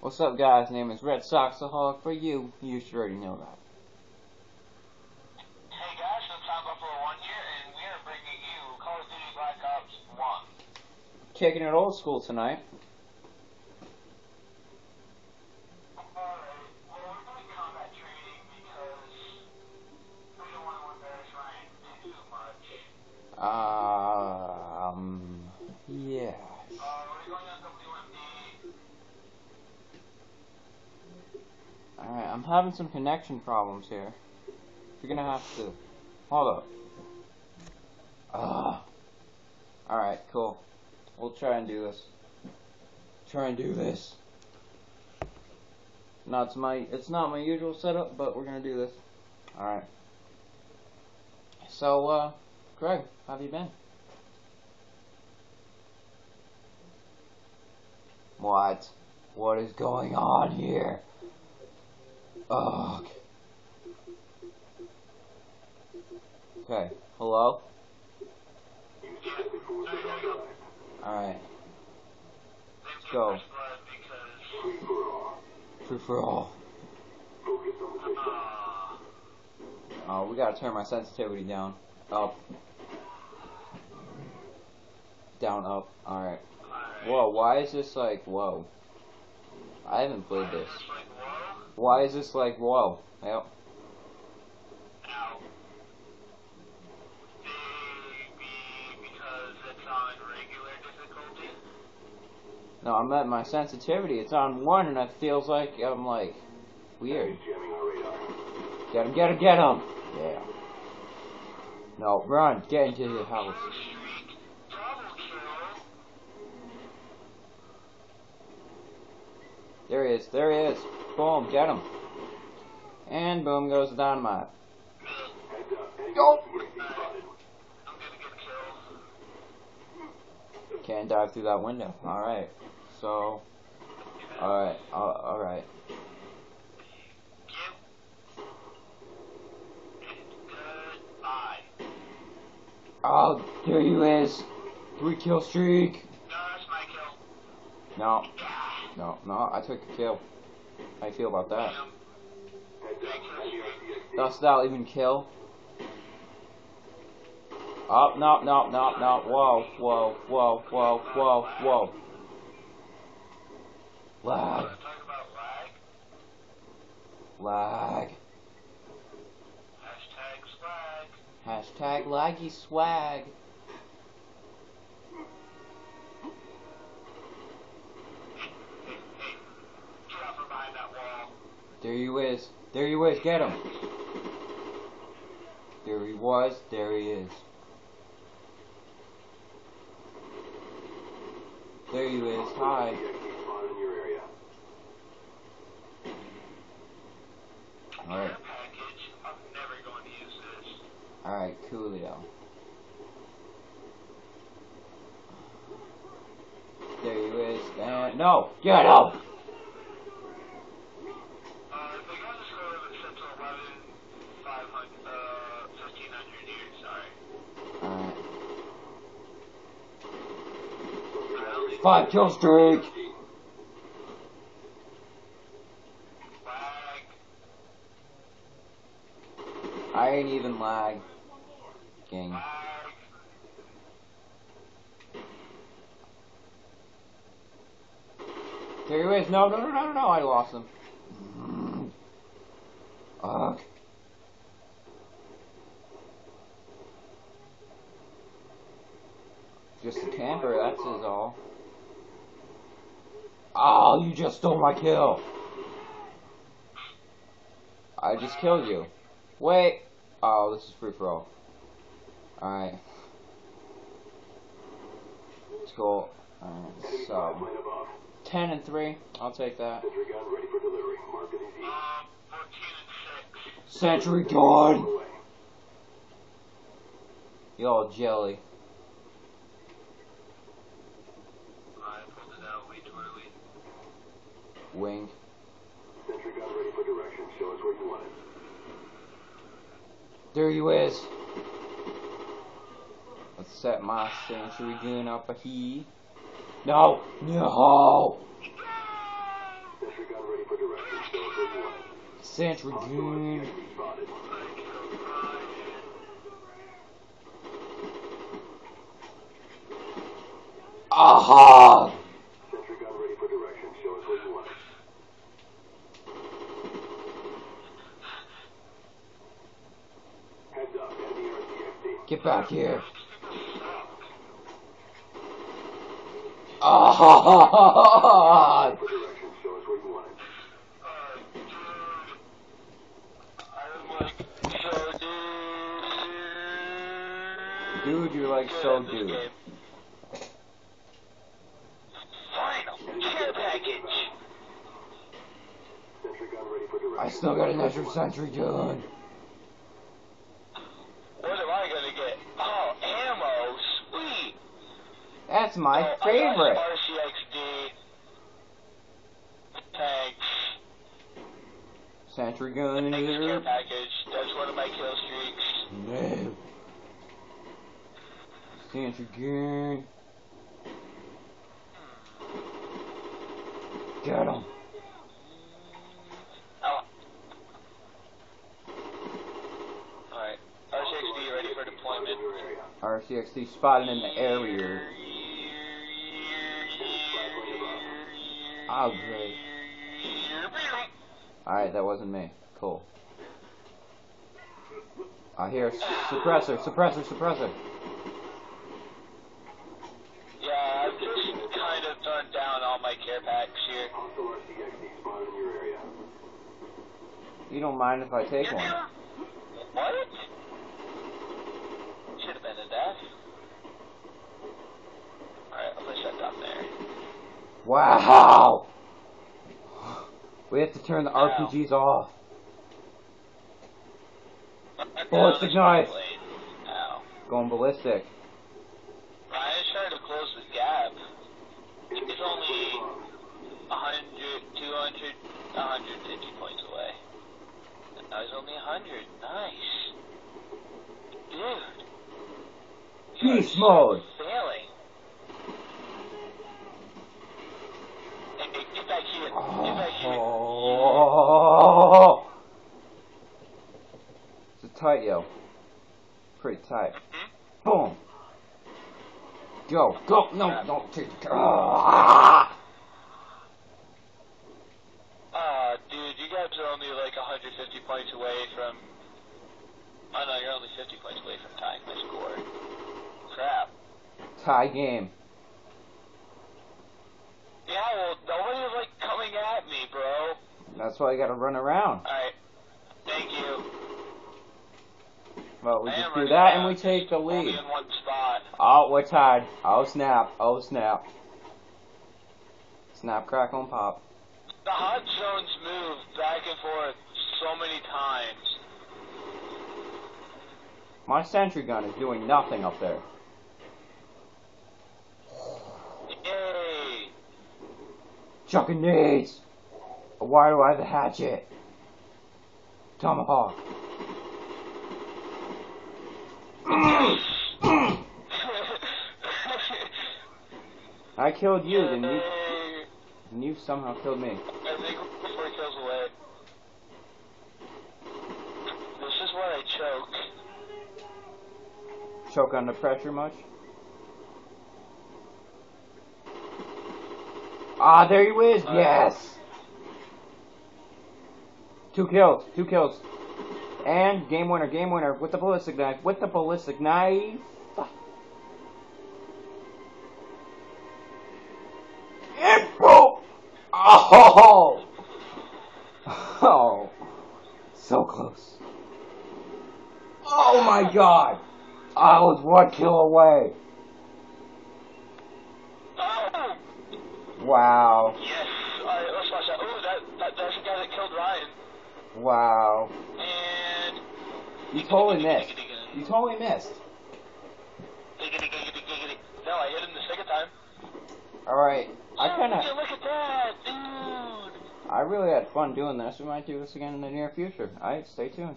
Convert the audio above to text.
What's up, guys? Name is Red Soxaholic. For you, you should already know that. Hey guys, it's Tom Buffalo One here, and we are bringing you Call of Duty Black Ops One. Kicking it old school tonight. Having some connection problems here. You're gonna have to. Hold up. Ah. Alright, cool. We'll try and do this. Try and do this. No, it's my it's not my usual setup, but we're gonna do this. Alright. So, uh, Greg, how have you been? What? What is going on here? Ugh. Okay, hello? Alright, Let's go. Free for all. Oh, we gotta turn my sensitivity down. Up. Down, up. Alright. Whoa, why is this like, whoa? I haven't played this. Why is this like, whoa? Yep. ow. Because it's on regular difficulty. No, I'm at my sensitivity. It's on one, and it feels like I'm like weird. Get him! Get him! Get him! Yeah. No, run! Get into the house. There he is. There he is. Boom! Get him! And boom goes the dynamite. Go! I'm gonna get killed. Can't dive through that window. All right. So. All right. All, all right. Oh, there you is. Three kill streak. No, that's my kill. No. No. No. I took a kill. How you feel about that? Dost thou even kill? Oh, no, no, no, no. Whoa, whoa, whoa, whoa, whoa, whoa. Lag, lag. lag. Hashtag swag. Hashtag laggy swag. Get out from behind that wall. There he is. There he is. Get him. There he was. There he is. There he is. Hi. Alright. Alright, Coolio. There he is. And no! Get him! Uh, the gun is going to set to 11, 500, uh, 1500 years, sorry. Alright. I don't need Five kill streak! I ain't even lag. There he is. No, no, no, no, no, no. I lost him. Ugh. Just a camper, that's his all. Oh, you just stole my kill. I just killed you. Wait. Oh, this is free for all. Alright. Let's go. Alright, so. 10 and 3. I'll take that. 14 and 6. Sentry gun! All jelly. Wink. There you is. Let's set my sentry gun up a he. No! No! Sentry gun. Aha! Sentry gun ready for direction. Show us where you want it. Heads up, enemy RCXD. Get back here. Ah! For direction. Show us where you want it. Dude, you're like so dude. Final care package. Sentry gun ready for direction. I still got an extra sentry gun. What am I gonna get? Oh, ammo. Sweet. That's my got favorite. RCXD. Thanks. Sentry gun here. package. That's one of my kill streaks. No. Sentry gun. Get him. Oh. Alright. RCXD ready for deployment. RCXD spotted in the area. Oh, great. Alright, that wasn't me. Cool. I hear suppressor, suppressor, suppressor. Yeah, I've just kind of done down all my care packs here. Hostile RCXD spotted in your area. You don't mind if I take one? What? Should have been a death. Alright, I'll push that down there. Wow! We have to turn the RPGs off. Ballistic knife. Ow. Going ballistic. Ryan's trying to close the gap. It's only 100, 200, 150 points away. And now he's only 100. Nice. Dude. Beast mode. Failing. Hey, hey, get back here. Get back here. Oh. It's a tight, yo. Pretty tight. Boom. Go, go. No, don't take the ah. Ah, dude, you guys are only like 150 points away from. Oh no, you're only 50 points away from tying my score. Crap. Tie game. Yeah, well, nobody's like coming at me, bro. That's why I gotta run around. Alright. Thank you. Well, we just do that and we take the lead. in one spot. Oh, we're tied. Oh, snap. Oh, snap. Snap, crackle, and pop. The hot zones move back and forth so many times. My sentry gun is doing nothing up there. Yay! Chucking nades. Why do I have the hatchet? Tomahawk. I killed you, then you, Yay. then you somehow killed me. I think we're four kills away. This is why I choke. Choke under pressure much? Ah, there he is. Uh, Yes. Two kills. Two kills. And game winner. Game winner with the ballistic knife. With the ballistic knife. Oh. Oh. So close. Oh my God. I was one kill away. Oh! Wow. Yes! Alright, let's watch that. Oh, that, that, that's the guy that killed Ryan. Wow. And. You totally missed. You totally missed. No, I hit him the second time. Alright. I kinda, Look at that! I really had fun doing this. We might do this again in the near future. Alright, stay tuned.